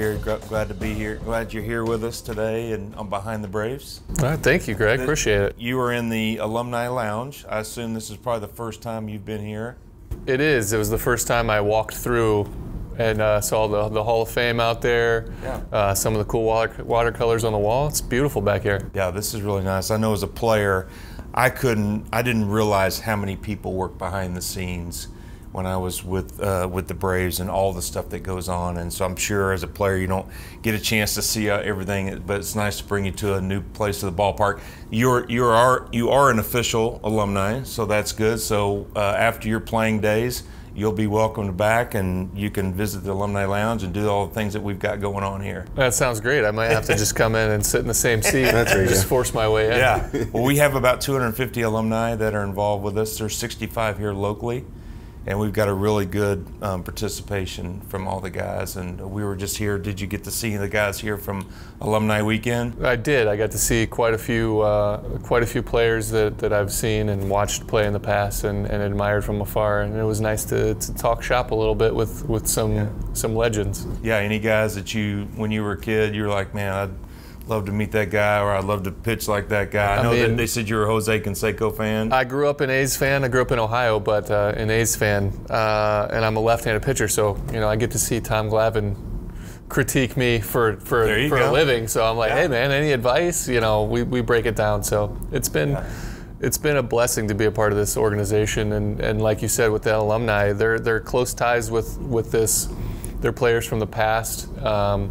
Jerry. Glad to be here. Glad you're here with us today and I'm behind the Braves. All right, thank you, Greg. Appreciate it. You are in the alumni lounge. I assume this is probably the first time you've been here. It is. It was the first time I walked through and uh, saw the, the Hall of Fame out there. Yeah. Uh, some of the cool water, watercolors on the wall. It's beautiful back here. Yeah, this is really nice. I know as a player, I couldn't, I didn't realize how many people work behind the scenes when I was with uh, with the Braves and all the stuff that goes on. And so I'm sure as a player you don't get a chance to see uh, everything, but it's nice to bring you to a new place to the ballpark. You're you are you are an official alumni, so that's good. So uh, after your playing days. You'll be welcomed back, and you can visit the alumni lounge and do all the things that we've got going on here. That sounds great. I might have to just come in and sit in the same seat. That's right. Just force my way in. Yeah. Well, we have about 250 alumni that are involved with us. There's 65 here locally and we've got a really good um, participation from all the guys. And we were just here. Did you get to see the guys here from Alumni Weekend? I did. I got to see quite a few, uh, quite a few players that, that I've seen and watched play in the past and, and admired from afar. And it was nice to, to talk shop a little bit with with some Yeah. some legends. Yeah. Any guys that you, when you were a kid, you were like, man, I'd love to meet that guy, or I'd love to pitch like that guy. I, I know that they said you were a Jose Canseco fan. I grew up an A's fan. I grew up in Ohio, but uh, an A's fan, uh, and I'm a left-handed pitcher. So you know, I get to see Tom Glavine critique me for for, for go. a living. So I'm like, Yeah. hey man, any advice? You know, we, we break it down. So it's been. Yeah. It's been a blessing to be a part of this organization, and, and like you said, with the alumni, they're they're close ties with with this. They're players from the past. Um,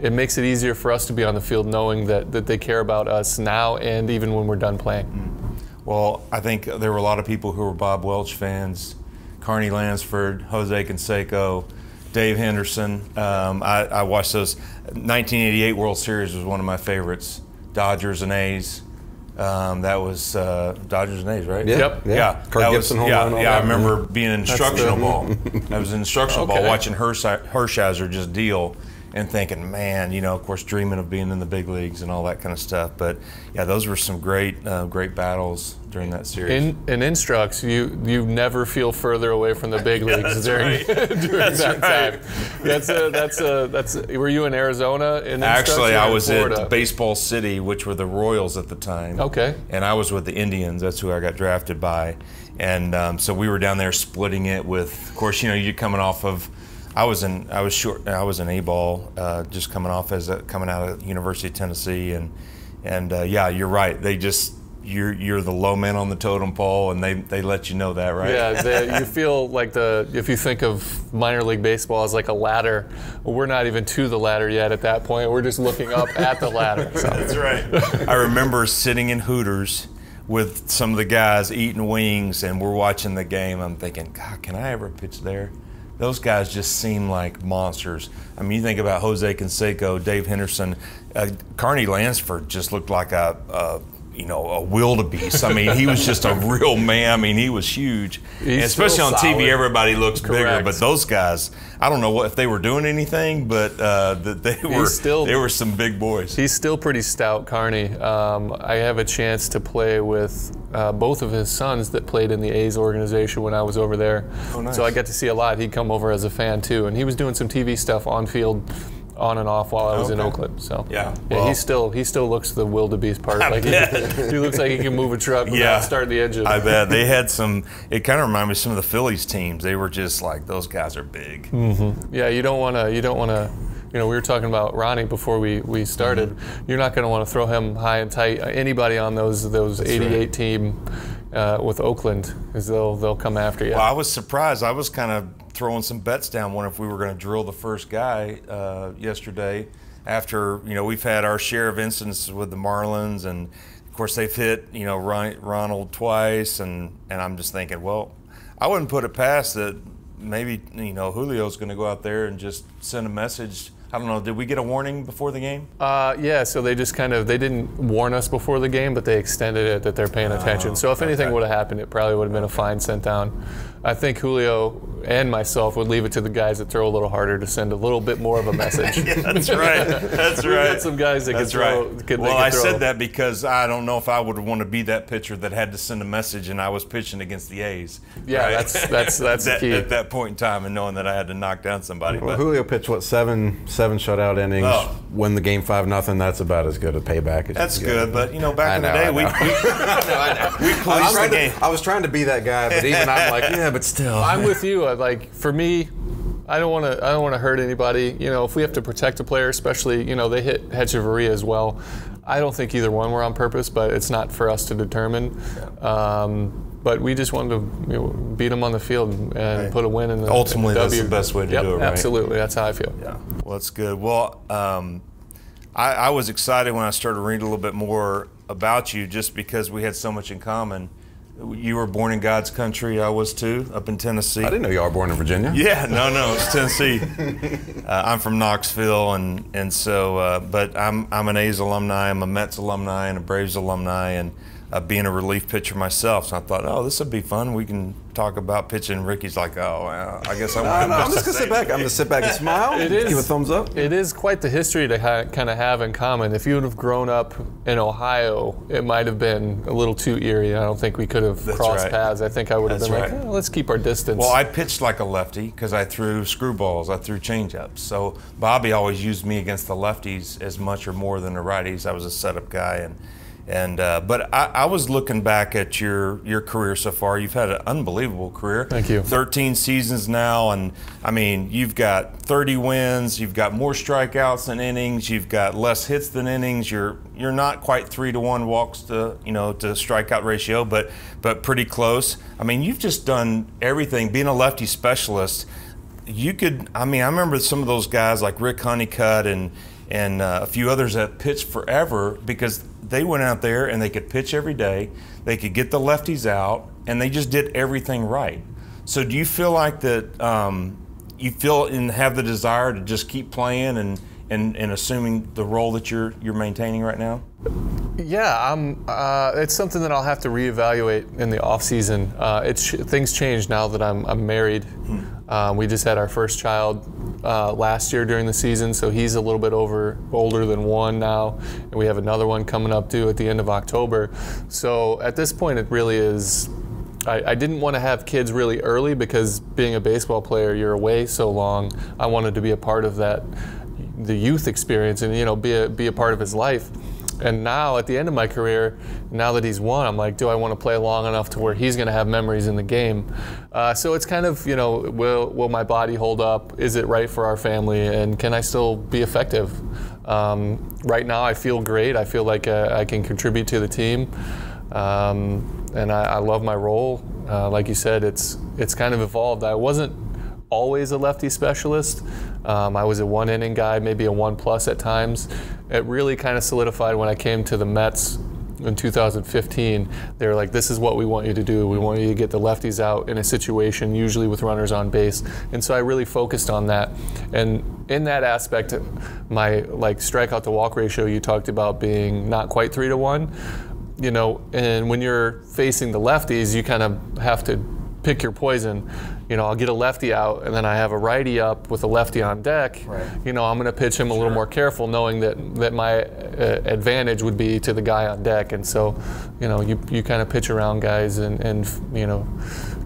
it makes it easier for us to be on the field knowing that, that they care about us now and even when we're done playing. Well, I think there were a lot of people who were Bob Welch fans, Carney Lansford, Jose Canseco, Dave Henderson. Um, I, I watched those. 1988 World Series was one of my favorites. Dodgers and A's. Um, that was uh, Dodgers and A's, right? Yeah. Yep. Yeah. Yeah, Carl that Gibson was, home yeah, run, yeah. I remember being instructional the- ball. I was in instructional ball watching Hirsch- Hershiser just deal and thinking, man, you know, of course, dreaming of being in the big leagues and all that kind of stuff. But yeah, those were some great, uh, great battles during that series. In, in instructs, you you never feel further away from the big leagues that's during, right. during That's that right. time. That's a that's a that's. A, were you in Arizona? In instructs Actually, I was Florida? at Baseball City, which were the Royals at the time. Okay. And I was with the Indians. That's who I got drafted by. And um, so we were down there splitting it with, of course, you know, you're coming off of. I was in. I was short. I was an A ball, uh, just coming off as a, coming out of University of Tennessee, and and uh, yeah, you're right. They just you're you're the low man on the totem pole, and they they let you know that, right? Yeah, the, you feel like the if you think of minor league baseball as like a ladder, we're not even to the ladder yet at that point. We're just looking up at the ladder. So. That's right. I remember sitting in Hooters with some of the guys eating wings, and we're watching the game. I'm thinking, God, can I ever pitch there? Those guys just seem like monsters. I mean, you think about Jose Canseco, Dave Henderson, uh, Carney Lansford just looked like a, a you know a wildebeest. I mean, he was just a real man. I mean, he was huge, He's especially on solid. TV. Everybody looks bigger, but those guys, I don't know what if they were doing anything, but uh, that they were still- they were some big boys. He's still pretty stout, Carney. Um, I have a chance to play with uh, both of his sons that played in the A's organization when I was over there. Oh, nice. So I got to see a lot. He'd come over as a fan too, and he was doing some TV stuff on field, on and off while I was in Oakland. So Yeah, yeah, well- he still he still looks the wildebeest part. Like he, he looks like he can move a truck without Yeah. starting the engine. I bet they had some. It kind of reminded me of some of the Phillies teams. They were just like those guys are big. Mm -hmm. Yeah, you don't want to. You don't want to. You know, we were talking about Ronnie before we, we started. You're not going to want to throw him high and tight. Anybody on those those 88 team uh, with Oakland, because they'll they'll come after you. Well, I was surprised. I was kind of throwing some bets down. One if we were going to drill the first guy uh, yesterday. After you know we've had our share of incidents with the Marlins, and of course they've hit you know Ron- Ronald twice, and and I'm just thinking, well, I wouldn't put it past that maybe you know Julio's going to go out there and just send a message. I don't know. Did we get a warning before the game? Uh, yeah, so they just kind of they didn't warn us before the game, but they extended it that they're paying attention. So if anything would have happened, it probably would have been a fine sent down. I think Julio and myself would leave it to the guys that throw a little harder to send a little bit more of a message. That's right. That's right. got some guys that That's can throw. right. Can, they well, can I throw. said that because I don't know if I would want to be that pitcher that had to send a message, and I was pitching against the A's. Yeah, that's- that's- that's That- key. at that point in time, and knowing that I had to knock down somebody. Well, but Julio pitched what seven seven shutout innings, Oh. win the game five nothing. That's about as good a payback. As That's you can get. good, but you know, back I in the day, I we, know. we, I know, I know. we I the trying game. to, I was trying to be that guy, but even I'm like, yeah, but still. I'm with you. I- Like for me, I don't want to. I don't want to hurt anybody. You know, if we have to protect a player, especially you know they hit Hechavarria as well. I don't think either one were on purpose, but it's not for us to determine. Um, but we just wanted to you know, beat them on the field and Right. put a win in the Ultimately, that's W. the best way to Yep, do it, right? Absolutely, that's how I feel. Yeah, well, that's good. Well, um, I, I was excited when I started reading a little bit more about you, just because we had so much in common. You were born in God's country. I was too, up in Tennessee. I didn't know y'all were born in Virginia. Yeah, no, no, it's Tennessee. uh, I'm from Knoxville, and and so, uh, but I'm I'm an A's alumni. I'm a Mets alumni and a Braves alumni, and uh, being a relief pitcher myself. So I thought, oh, this would be fun. We can talk about pitching. Ricky's like, oh, well, I guess I No, want no, I'm just gonna sit back. I'm gonna sit back and smile. It is. Give a thumbs up. It is quite the history to ha- kind of have in common. If you would have grown up in Ohio, it might have been a little too eerie. I don't think we could have That's crossed right. paths. I think I would have That's been right. like, "Eh, let's keep our distance. Well, I pitched like a lefty because I threw screwballs, I threw changeups. So Bobby always used me against the lefties as much or more than the righties. I was a setup guy, and and uh, but I, I was looking back at your your career so far. You've had an unbelievable career. Thank you. 13 seasons now, and I mean you've got 30 wins. You've got more strikeouts than innings. You've got less hits than innings. You're you're not quite three to one walks to you know to strikeout ratio, but but pretty close. I mean you've just done everything. Being a lefty specialist, you could. I mean I remember some of those guys like Rick Honeycutt and and uh, a few others that pitched forever because they went out there and they could pitch every day. They could get the lefties out, and they just did everything right. So do you feel like that? Um, you feel and have the desire to just keep playing and, and, and assuming the role that you're you're maintaining right now? Yeah, I'm. Uh, it's something that I'll have to reevaluate in the off season. Uh, it's things change now that I'm, I'm married. Um, we just had our first child uh, last year during the season, so he's a little bit over older than one now, and we have another one coming up due at the end of October. So at this point, it really is. I, I didn't want to have kids really early because being a baseball player, you're away so long. I wanted to be a part of that, the youth experience, and you know, be a be a part of his life. And now, at the end of my career, now that he's won, I'm like, do I want to play long enough to where he's going to have memories in the game? Uh, so it's kind of, you know, will will my body hold up? Is it right for our family? And can I still be effective? Um, right now, I feel great. I feel like uh, I can contribute to the team, um, and I, I love my role. Uh, like you said, it's it's kind of evolved. I wasn't always a lefty specialist. Um, I was a one inning guy, maybe a one plus at times. It really kind of solidified when I came to the Mets in 2015. They were like, this is what we want you to do. We want you to get the lefties out in a situation, usually with runners on base. And so I really focused on that. And in that aspect, my like strikeout to walk ratio you talked about being not quite three to one you know, and when you're facing the lefties, you kind of have to pick your poison. You know, I'll get a lefty out, and then I have a righty up with a lefty on deck. Right. You know, I'm going to pitch him a little more careful, knowing that that my uh, advantage would be to the guy on deck. And so, you know, you, you kind of pitch around guys and, and you know,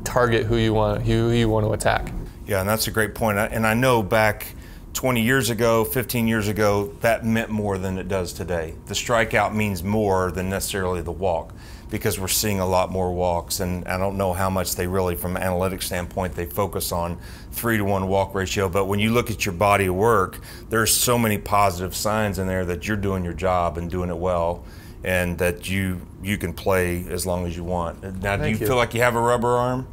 target who you want who you want to attack. Yeah, and that's a great point. And I know back 20 years ago, 15 years ago, that meant more than it does today. The strikeout means more than necessarily the walk because we're seeing a lot more walks. And I don't know how much they really, from an analytics standpoint, they focus on three to one walk ratio. But when you look at your body of work, there's so many positive signs in there that you're doing your job and doing it well. And that you you can play as long as you want. Now, do you, you. feel like you have a rubber arm?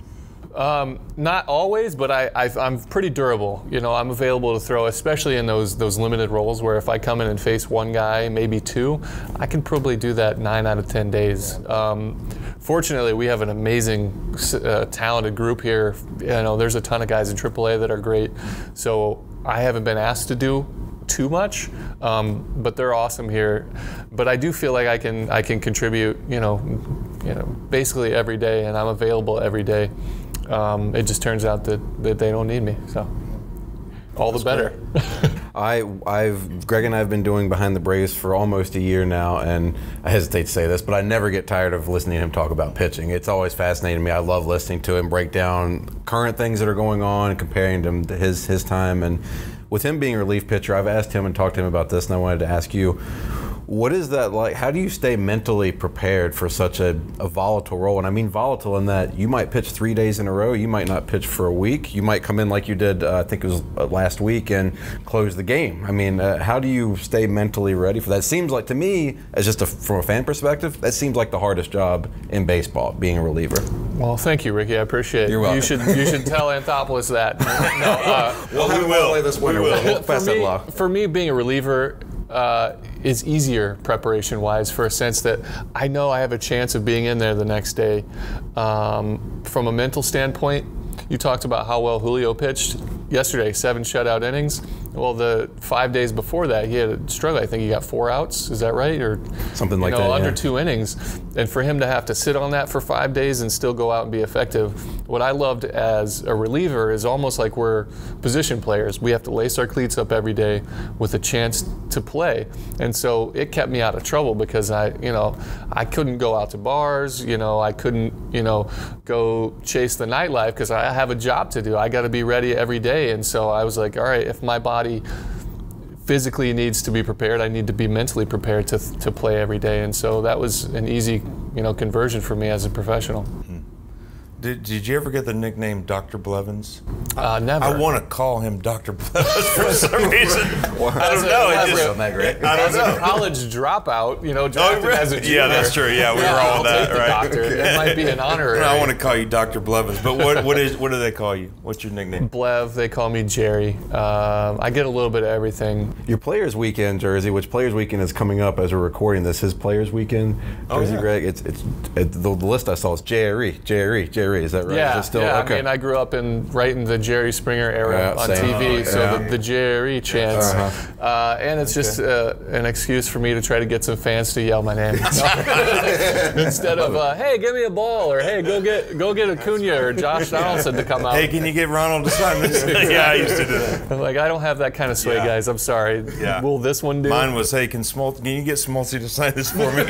Um, not always, but I, I'm pretty durable. You know, I'm available to throw, especially in those those limited roles where if I come in and face one guy, maybe two, I can probably do that nine out of ten days. Um, fortunately, we have an amazing, uh, talented group here. You know, there's a ton of guys in AAA that are great. So I haven't been asked to do too much, um, but they're awesome here. But I do feel like I can I can contribute. You know, you know, basically every day, and I'm available every day. Um, it just turns out that, that they don't need me. So all the better. I, I've Greg and I have been doing behind the Braves for almost a year now, and I hesitate to say this, but I never get tired of listening to him talk about pitching. It's always fascinating me. I love listening to him break down current things that are going on and comparing them to his his time. And with him being a relief pitcher, I've asked him and talked to him about this, and I wanted to ask you what is that like? How do you stay mentally prepared for such a, a, volatile role? And I mean volatile in that you might pitch three days in a row, you might not pitch for a week, you might come in like you did, uh, I think it was uh, last week, and close the game. I mean, uh, how do you stay mentally ready for that? Seems like to me, as just a, from a fan perspective, that seems like the hardest job in baseball, being a reliever. Well, thank you, Ricky. I appreciate it. You're welcome. You should you should tell Anthopoulos that. No, uh, well, we will play this winter. We will. for, me, for me, being a reliever uh, is easier preparation wise for a sense that I know I have a chance of being in there the next day. Um, from a mental standpoint, you talked about how well Julio pitched yesterday, seven shutout innings. Well, the five days before that, he had a struggle. I think he got four outs. Is that right, or something like you know, that? Under yeah. two innings, and for him to have to sit on that for five days and still go out and be effective. What I loved as a reliever is almost like we're position players. We have to lace our cleats up every day with a chance to play, and so it kept me out of trouble because I, you know, I couldn't go out to bars. You know, I couldn't, you know, go chase the nightlife because I have a job to do. I got to be ready every day, and so I was like, all right, if my body body physically needs to be prepared. I need to be mentally prepared to, to play every day. And so that was an easy, you know, conversion for me as a professional. Did, did you ever get the nickname Dr. Blevins? Uh, never. I want to call him Dr. Blevins for some reason. I don't know. It just, that great. I don't as know. a college dropout, you know, drafted Oh, really? as a junior. Yeah, that's true. Yeah, we yeah, were all I'll that, take the right? Doctor. That might be an honor. I want to call you Dr. Blevins, but what, what is what do they call you? What's your nickname? Blev, they call me Jerry. Um, I get a little bit of everything. Your Players Weekend jersey, which Players Weekend is coming up as we're recording this, his Players Weekend jersey, Oh, yeah. Greg. It's it's it, the, the list I saw is Jerry, Jerry, Jerry. Is that right? Yeah, Is it still yeah. okay? I mean, I grew up in right in the Jerry Springer era Yeah, on same. TV, Oh, so yeah. the, the Jerry chants, Uh-huh. uh, and it's just uh, an excuse for me to try to get some fans to yell my name instead of uh, "Hey, give me a ball" or "Hey, go get go get Acuna or Josh Donaldson to come out. Hey, can you get Ronald to sign this? yeah, I used to do that. I'm like, I don't have that kind of sway, Yeah. guys. I'm sorry. Yeah. Will this one do? Mine was, hey, can Smoltz, can you get Smoltzy to sign this for me?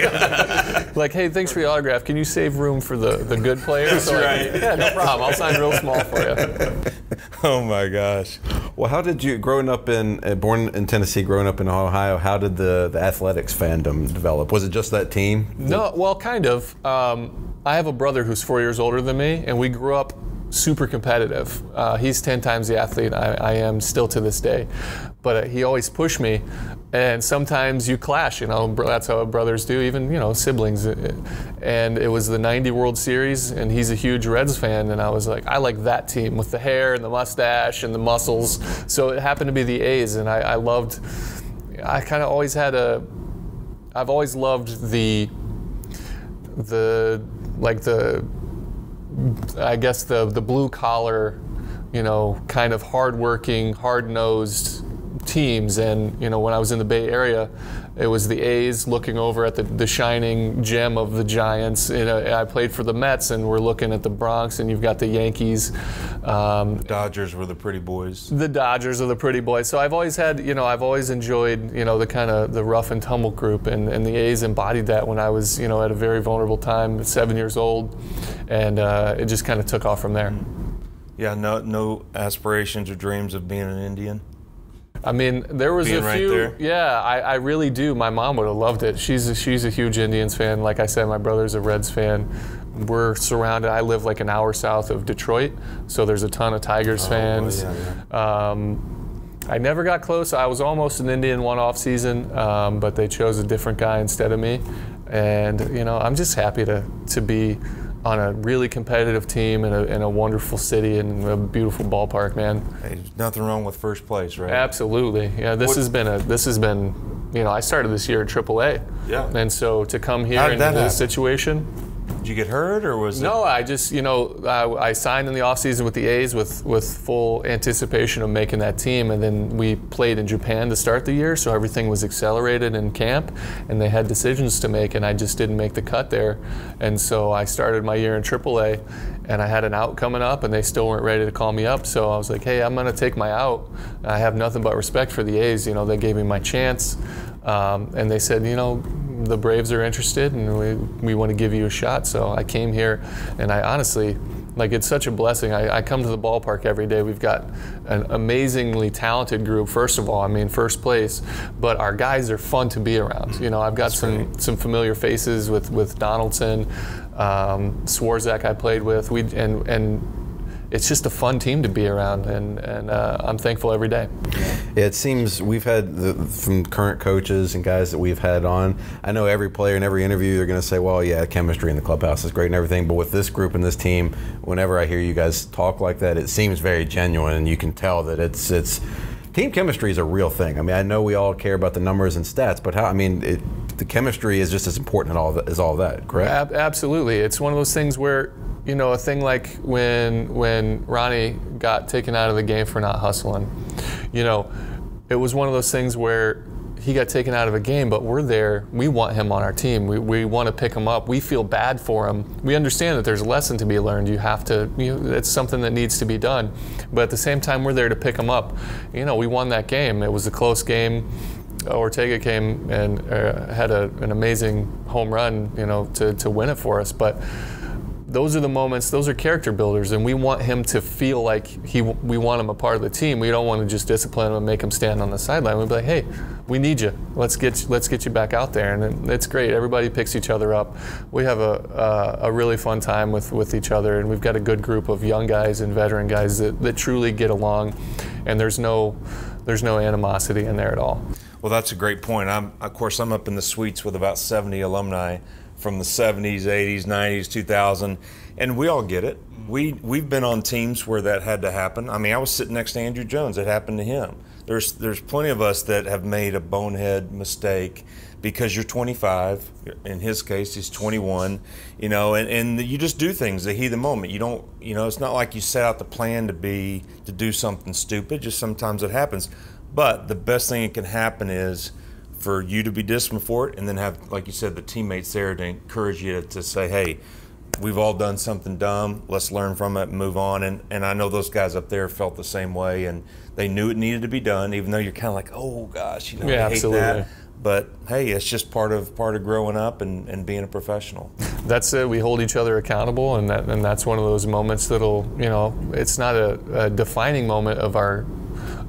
like, hey, thanks for the autograph. Can you save room for the, the good players? That's So like, right. Yeah, no problem. I'll sign real small for you. oh my gosh. Well, how did you, growing up in, uh, born in Tennessee, growing up in Ohio, how did the, the athletics fandom develop? Was it just that team? No, well, kind of. Um, I have a brother who's four years older than me, and we grew up super competitive. Uh, he's 10 times the athlete I, I am still to this day. But uh, he always pushed me, and sometimes you clash, you know, that's how brothers do, even, you know, siblings. And it was the 90 World Series, and he's a huge Reds fan, and I was like, I like that team with the hair and the mustache and the muscles. So it happened to be the A's, and I, I loved, I kind of always had a, I've always loved the the like the I guess the the blue collar, you know, kind of hardworking, hard nosed teams. And you know, when I was in the Bay Area, it was the A's looking over at the, the shining gem of the Giants. You know, I played for the Mets, and we're looking at the Bronx, and you've got the Yankees. Um, Dodgers were the pretty boys. the Dodgers are the pretty boys. So I've always had, you know, I've always enjoyed, you know, the kind of the rough and tumble group, and, and the A's embodied that when I was, you know, at a very vulnerable time, seven years old, and uh, it just kind of took off from there. Yeah, no, no aspirations or dreams of being an Indian. I mean, there was Being a right few. there. Yeah, I, I really do. My mom would have loved it. She's a, she's a huge Indians fan. Like I said, my brother's a Reds fan. We're surrounded. I live like an hour south of Detroit, so there's a ton of Tigers fans. Um, I never got close. I was almost an Indian one off season, um, but they chose a different guy instead of me. And you know, I'm just happy to to be on a really competitive team in a, in a wonderful city and a beautiful ballpark, man. Hey, there's nothing wrong with first place, right? Absolutely. Yeah, this What- has been a this has been you know, I started this year at AAA. Yeah. And so to come here into this happen? situation, Did you get hurt or was no, I just, you know, I, I signed in the offseason with the A's with, with full anticipation of making that team. And then we played in Japan to start the year, so everything was accelerated in camp, and they had decisions to make, and I just didn't make the cut there. And so I started my year in AAA, and I had an out coming up, and they still weren't ready to call me up. So I was like, hey, I'm going to take my out. I have nothing but respect for the A's. You know, they gave me my chance. Um, and they said, you know, the Braves are interested and we, we want to give you a shot. So I came here and I honestly, Like it's such a blessing. I, I, come to the ballpark every day. We've got an amazingly talented group. First of all, I mean first place, but our guys are fun to be around. You know, I've got That's some some familiar faces with with Donaldson, um, Swarzak I played with. We and and it's just a fun team to be around, and, and uh, I'm thankful every day. It seems we've had the, from current coaches and guys that we've had on. I know every player in every interview they're going to say, "Well, yeah, chemistry in the clubhouse is great and everything," but with this group and this team, whenever I hear you guys talk like that, it seems very genuine, and you can tell that it's it's team chemistry is a real thing. I mean, I know we all care about the numbers and stats, but how? I mean, it, the chemistry is just as important as all that, correct? Ab- absolutely. It's one of those things where you know, a thing like when when Ronnie got taken out of the game for not hustling, you know, it was one of those things where he got taken out of a game, but we're there. We want him on our team. We, we want to pick him up. We feel bad for him. We understand that there's a lesson to be learned. You have to, you know, it's something that needs to be done. But at the same time, we're there to pick him up. You know, we won that game. It was a close game. Ortega came and uh, had a, an amazing home run, you know, to, to win it for us. But those are the moments those are character builders and we want him to feel like he we want him a part of the team. We don't want to just discipline him and make him stand on the sideline. We'd be like hey we need you. Let's get let's get you back out there. And it's great. Everybody picks each other up. We have a, a, a really fun time with with each other and we've got a good group of young guys and veteran guys that, that truly get along and there's no there's no animosity in there at all. Well that's a great point. I'm of course i'm up in the suites with about 70 alumni from the 70s, 80s, 90s, 2000, and we all get it. Mm-hmm. We we've been on teams where that had to happen. I mean, I was sitting next to Andruw Jones. It happened to him. There's there's plenty of us that have made a bonehead mistake because you're 25. In his case, he's 21. You know, and, and you just do things the heat of the moment. You don't. You know, it's not like you set out the plan to be to do something stupid. Just sometimes it happens. But the best thing that can happen is for you to be disciplined for it, and then have, like you said, the teammates there to encourage you to, to say, hey, we've all done something dumb. Let's learn from it and move on. And and I know those guys up there felt the same way, and they knew it needed to be done, even though you're kind of like, oh gosh, you know, yeah, I hate absolutely. that. But hey, it's just part of part of growing up and, and being a professional. That's it. We hold each other accountable, and that and that's one of those moments that'll you know, it's not a, a defining moment of our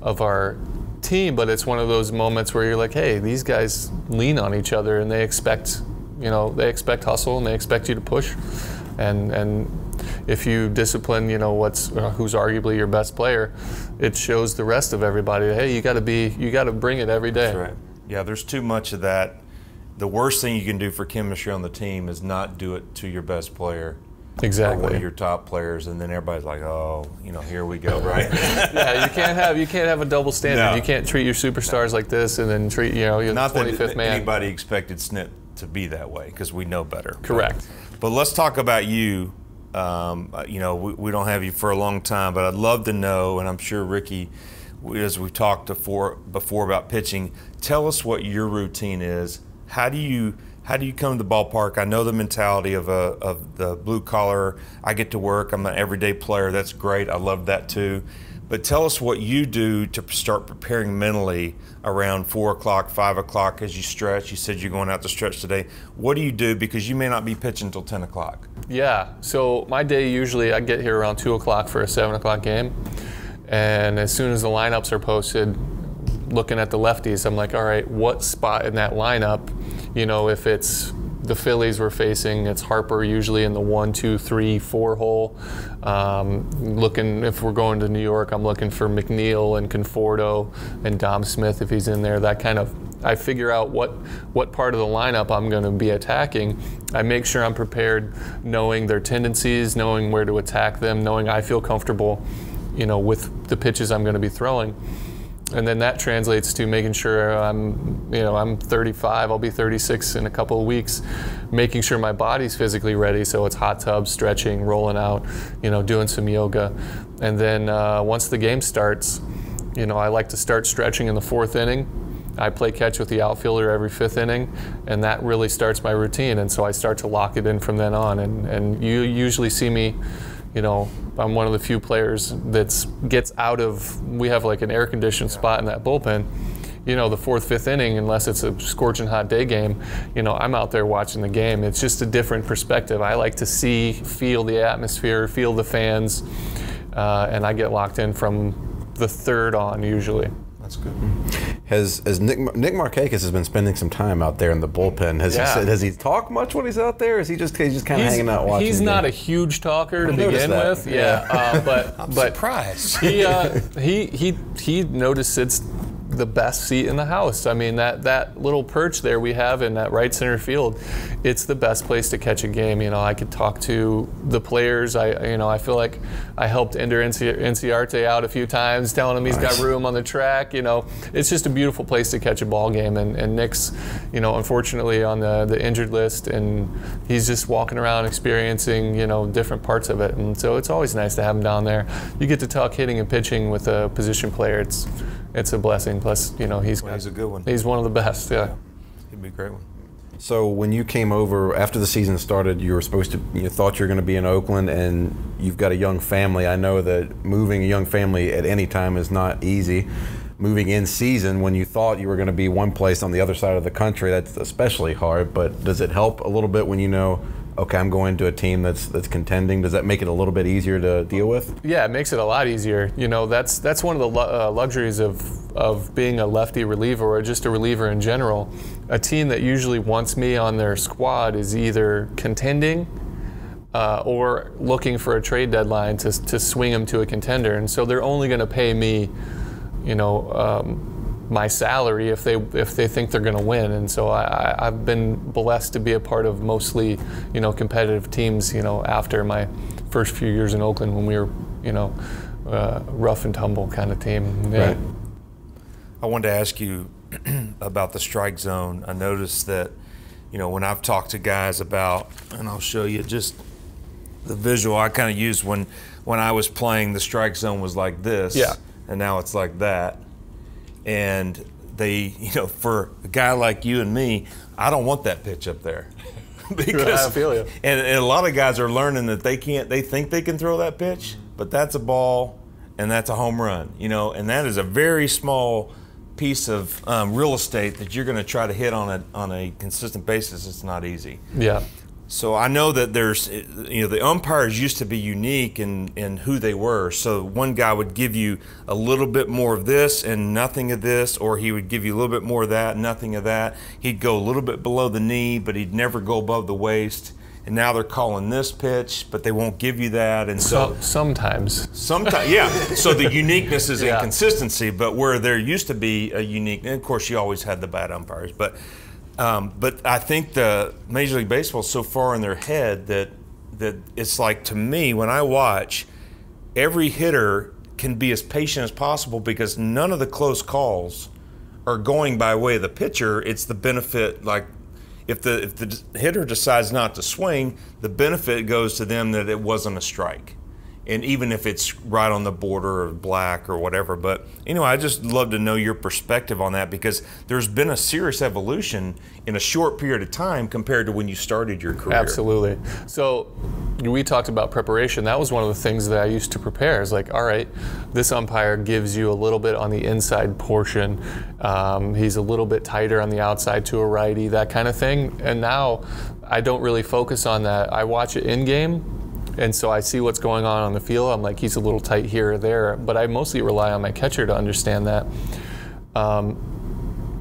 of our team, but it's one of those moments where you're like, hey, these guys lean on each other and they expect, you know, they expect hustle and they expect you to push. And and if you discipline, you know, what's uh, who's arguably your best player, it shows the rest of everybody, hey, you got to be, you got to bring it every day. That's right. Yeah, there's too much of that. The worst thing you can do for chemistry on the team is not do it to your best player exactly one of your top players, and then everybody's like, "Oh, you know, here we go." Right? yeah, you can't have you can't have a double standard. No. You can't treat your superstars like this, and then treat you know your Not 25th that man. Anybody expected Snit to be that way because we know better. Correct. But, but let's talk about you. Um, you know, we, we don't have you for a long time, but I'd love to know, and I'm sure Ricky, as we've talked before before about pitching, tell us what your routine is. How do you how do you come to the ballpark? I know the mentality of a, of the blue collar. I get to work. I'm an everyday player. That's great. I love that too. But tell us what you do to start preparing mentally around four o'clock, five o'clock as you stretch. You said you're going out to stretch today. What do you do because you may not be pitching until ten o'clock? Yeah. So my day usually I get here around two o'clock for a seven o'clock game, and as soon as the lineups are posted, looking at the lefties, I'm like, all right, what spot in that lineup you know, if it's the Phillies we're facing, it's Harper usually in the one, two, three, four hole. Um, looking if we're going to New York, I'm looking for McNeil and Conforto and Dom Smith if he's in there. That kind of I figure out what what part of the lineup I'm going to be attacking. I make sure I'm prepared, knowing their tendencies, knowing where to attack them, knowing I feel comfortable, you know, with the pitches I'm going to be throwing and then that translates to making sure I'm, you know, I'm 35. I'll be 36 in a couple of weeks, making sure my body's physically ready. So it's hot tub, stretching, rolling out, you know, doing some yoga, and then uh, once the game starts, you know, I like to start stretching in the fourth inning. I play catch with the outfielder every fifth inning, and that really starts my routine. And so I start to lock it in from then on. And, and you usually see me you know, I'm one of the few players that gets out of. We have like an air conditioned spot in that bullpen. you know, the fourth, fifth inning, unless it's a scorching hot day game, you know, I'm out there watching the game. It's just a different perspective. I like to see, feel the atmosphere, feel the fans, uh, and I get locked in from the third on usually. That's good. Has, has Nick Nick Markakis has been spending some time out there in the bullpen? Has Yeah. he said, has he talked much when he's out there? Is he just he's just kind of hanging out watching? he's the not a huge talker to begin that. with. Yeah, uh, but but Surprise. he uh, he he he noticed it's the best seat in the house. I mean that that little perch there we have in that right center field, it's the best place to catch a game. You know, I could talk to the players. I you know I feel like I helped Ender Enci- Enciarte out a few times, telling him he's got room on the track. You know, it's just a beautiful place to catch a ball game. And, and Nick's, you know, unfortunately on the the injured list, and he's just walking around experiencing you know different parts of it. And so it's always nice to have him down there. You get to talk hitting and pitching with a position player. It's it's a blessing. Plus, you know, he's Well, he's a good one. he's one of the best. Yeah. He'd be a great one. So when you came over after the season started, you were supposed to you thought you were going to be in Oakland, and you've got a young family. I know that moving a young family at any time is not easy. Moving in season when you thought you were going to be one place on the other side of the country, that's especially hard. But does it help a little bit when you know, okay, I'm going to a team that's that's contending? Does that make it a little bit easier to deal with? Yeah, it makes it a lot easier. You know, that's that's one of the lu- uh, luxuries of of being a lefty reliever or just a reliever in general. A team that usually wants me on their squad is either contending uh, or looking for a trade deadline to to swing them to a contender, and so they're only going to pay me, you know. Um, my salary if they if they think they're going to win, and so I, I, I've been blessed to be a part of mostly you know competitive teams. You know after my first few years in Oakland when we were you know uh, rough and tumble kind of team. Yeah. Right. I wanted to ask you about the strike zone. I noticed that, you know, when I've talked to guys about, and I'll show you just the visual I kind of used when when I was playing. The strike zone was like this, Yeah. and now it's like that. And they, you know, for a guy like you and me, I don't want that pitch up there. because I feel you. And, and a lot of guys are learning that they can't. They think they can throw that pitch, but that's a ball, and that's a home run. You know, and that is a very small piece of um, real estate that you're going to try to hit on a on a consistent basis. It's not easy. Yeah. So I know that there's, you know, the umpires used to be unique in, in who they were. So one guy would give you a little bit more of this and nothing of this, or he would give you a little bit more of that, nothing of that. He'd go a little bit below the knee, but he'd never go above the waist. And now they're calling this pitch, but they won't give you that. And so So, sometimes. Sometimes, yeah. So the uniqueness is Yeah. inconsistency, but where there used to be a unique, and of course you always had the bad umpires, but um, but I think the Major League Baseball is so far in their head that that it's like to me when I watch, every hitter can be as patient as possible because none of the close calls are going by way of the pitcher. It's the benefit like. If the if the hitter decides not to swing, the benefit goes to them that it wasn't a strike and even if it's right on the border of black or whatever. But anyway, I just love to know your perspective on that because there's been a serious evolution in a short period of time compared to when you started your career. Absolutely. So we talked about preparation. That was one of the things that I used to prepare. Is like, all right, this umpire gives you a little bit on the inside portion. Um, he's a little bit tighter on the outside to a righty, that kind of thing. And now I don't really focus on that. I watch it in game. And so I see what's going on on the field. I'm like, he's a little tight here or there. But I mostly rely on my catcher to understand that. Um,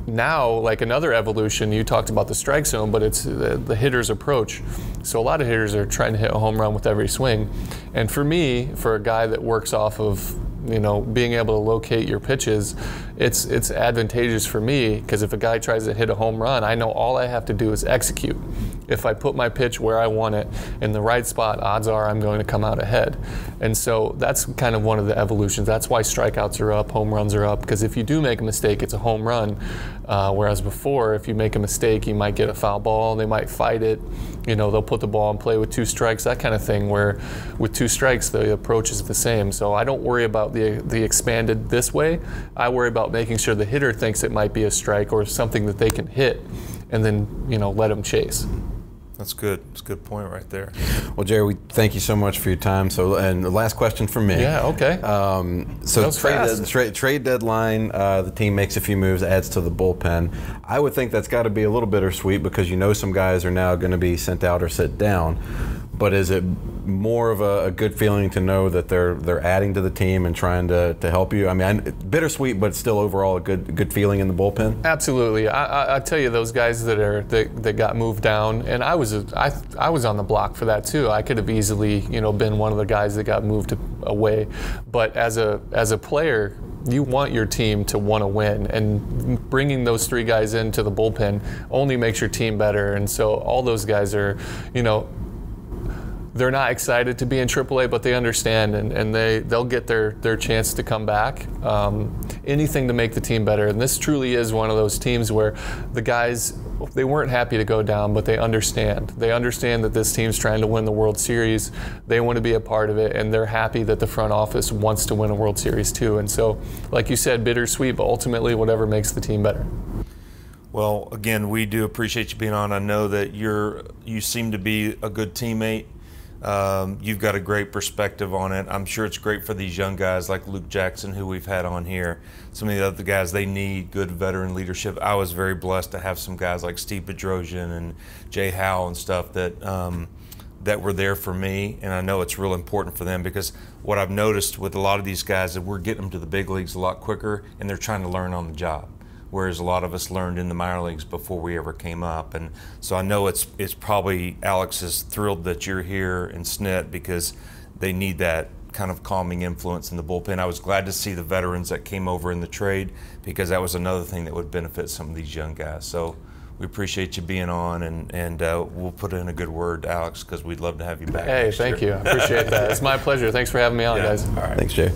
now, like another evolution, you talked about the strike zone, but it's the, the hitter's approach. So a lot of hitters are trying to hit a home run with every swing. And for me, for a guy that works off of you know being able to locate your pitches, it's it's advantageous for me because if a guy tries to hit a home run, I know all I have to do is execute. If I put my pitch where I want it in the right spot, odds are I'm going to come out ahead. And so that's kind of one of the evolutions. That's why strikeouts are up, home runs are up, because if you do make a mistake, it's a home run. Uh, whereas before, if you make a mistake, you might get a foul ball, they might fight it. You know, they'll put the ball in play with two strikes, that kind of thing, where with two strikes, the approach is the same. So I don't worry about the, the expanded this way. I worry about making sure the hitter thinks it might be a strike or something that they can hit and then, you know, let them chase. That's good. That's a good point right there. Well, Jerry, we thank you so much for your time. So, and the last question from me. Yeah. Okay. Um, so trade, trade, trade deadline, uh, the team makes a few moves, adds to the bullpen. I would think that's got to be a little bittersweet because you know some guys are now going to be sent out or sit down. But is it more of a, a good feeling to know that they're they're adding to the team and trying to, to help you? I mean, I- bittersweet, but still overall a good good feeling in the bullpen. Absolutely. I, I, I tell you, those guys that are that, that got moved down, and I was a, I, I was on the block for that too. I could have easily, you know, been one of the guys that got moved away. But as a as a player, you want your team to want to win, and bringing those three guys into the bullpen only makes your team better. And so all those guys are, you know, they're not excited to be in AAA, but they understand and, and they, they'll get their, their chance to come back. Um, anything to make the team better. And this truly is one of those teams where the guys, they weren't happy to go down, but they understand. They understand that this team's trying to win the World Series. They want to be a part of it, and they're happy that the front office wants to win a World Series too. And so, like you said, bittersweet, but ultimately, whatever makes the team better. Well, again, we do appreciate you being on. I know that you're you seem to be a good teammate. Um, you've got a great perspective on it. I'm sure it's great for these young guys like Luke Jackson, who we've had on here. Some of the other guys, they need good veteran leadership. I was very blessed to have some guys like Steve Bedrosian and Jay Howell and stuff that um, that were there for me, and I know it's real important for them because what I've noticed with a lot of these guys is we're getting them to the big leagues a lot quicker, and they're trying to learn on the job whereas a lot of us learned in the minor leagues before we ever came up. And so I know it's it's probably Alex is thrilled that you're here in SNIT because they need that kind of calming influence in the bullpen. I was glad to see the veterans that came over in the trade because that was another thing that would benefit some of these young guys. So we appreciate you being on, and and uh, we'll put in a good word, Alex, because we'd love to have you back. Hey, next thank year. you. I appreciate that. It's my pleasure. Thanks for having me on, Yeah. guys. All right. Thanks, Jay.